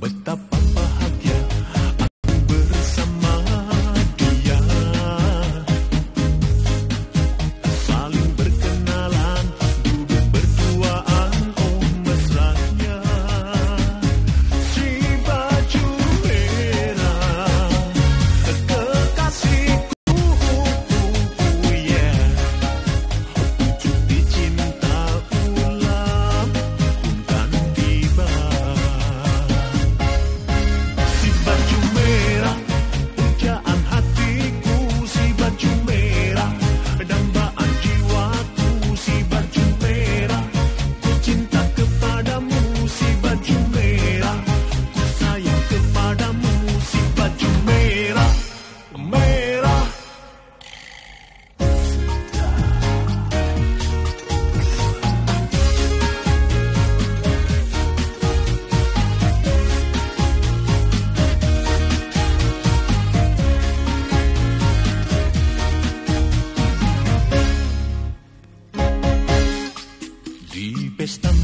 betapa están